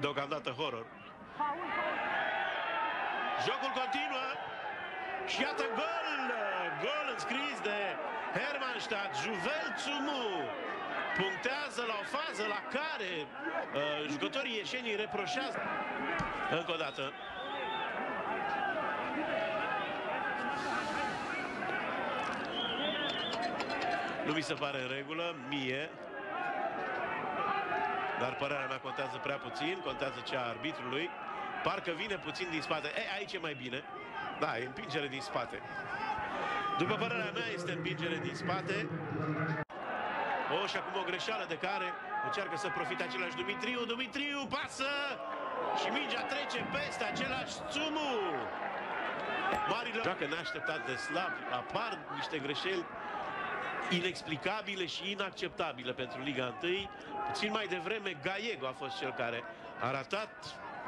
deocamdată horror. Jocul continuă și iată gol! Gol înscris de Hermannstadt, Juvel Tsumu punctează la o fază la care uh, jucătorii ieșenii reproșează încă o dată. Nu mi se pare în regulă, mie. Dar părerea mea contează prea puțin, contează cea a arbitrului. Parcă vine puțin din spate. E, aici e mai bine. Da, e împingere din spate. După părerea mea, este împingere din spate. O, și acum o greșeală de care încearcă să profite același Dumitriu. Dumitriu pasă și mingea trece peste același Tsumu. Marile joacă neașteptat de slab. Apar niște greșeli inexplicabile și inacceptabile pentru Liga 1. Puțin mai devreme, Gallego a fost cel care a ratat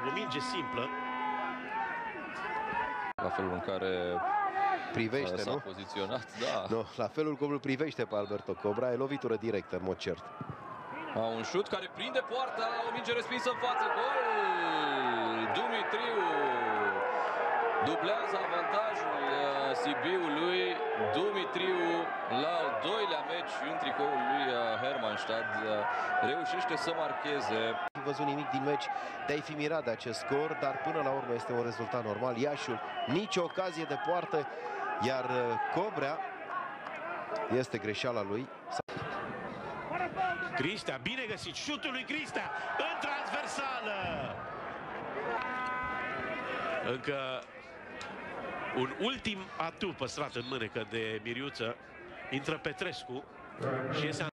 o minge simplă. La felul în care Privește, s-a nu? poziționat, da. Nu, la felul cum îl privește pe Alberto Cobra, e lovitură directă, în mod cert. A, un șut care prinde poarta, o minge respinsă în față, gol! Dumitriu dublează avantajul uh, Sibiului. Dumitriu la al doilea meci în tricoul lui uh, Hermannstadt uh, reușește să marcheze. Ai văzut nimic din meci, te-ai fi mirat de acest scor, dar până la urmă este un rezultat normal. Iașiul, nicio ocazie de poartă, iar uh, Cobrea este greșeala lui. Cristea, bine găsit, șutul lui Cristea în transversală. Încă un ultim atu păstrat în mânecă de Miriuță. Intră Petrescu și iese